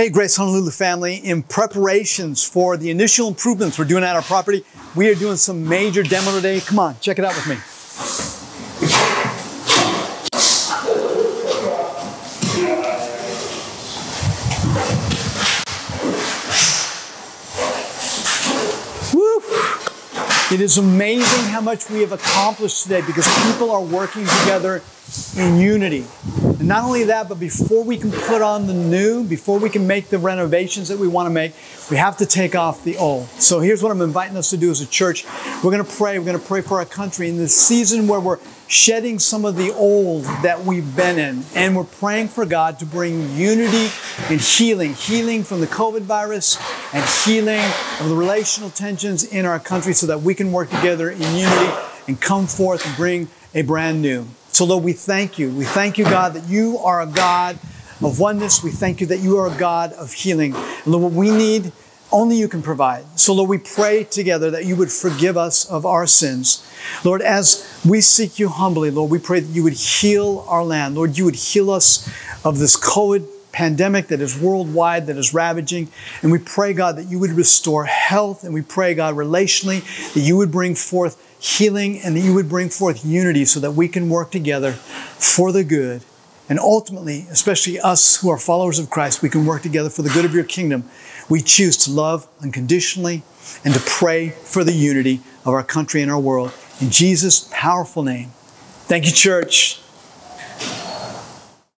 Hey, Grace Honolulu family, in preparations for the initial improvements we're doing at our property, we are doing some major demo today. Come on, check it out with me. Woo! It is amazing how much we have accomplished today because people are working together in unity. And not only that, but before we can put on the new, before we can make the renovations that we want to make, we have to take off the old. So here's what I'm inviting us to do as a church. We're going to pray. We're going to pray for our country in this season where we're shedding some of the old that we've been in. And we're praying for God to bring unity and healing, healing from the COVID virus and healing of the relational tensions in our country so that we can work together in unity and come forth and bring a brand new. So, Lord, we thank you. We thank you, God, that you are a God of oneness. We thank you that you are a God of healing. And Lord, what we need, only you can provide. So, Lord, we pray together that you would forgive us of our sins. Lord, as we seek you humbly, Lord, we pray that you would heal our land. Lord, you would heal us of this COVID pandemic that is worldwide, that is ravaging. And we pray, God, that you would restore health. And we pray, God, relationally, that you would bring forth healing and that you would bring forth unity so that we can work together for the good. And ultimately, especially us who are followers of Christ, we can work together for the good of your kingdom. We choose to love unconditionally and to pray for the unity of our country and our world. In Jesus' powerful name. Thank you, church.